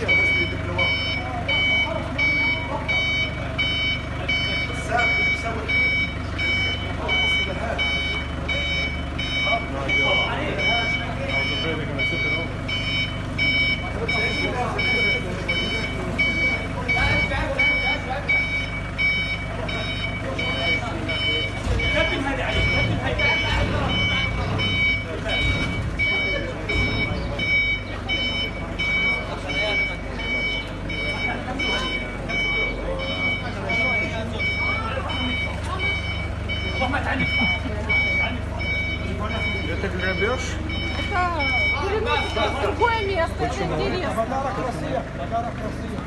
Yeah. Это грабеж? Это другое место, это интересно. Подарок Россия, подарок Россия.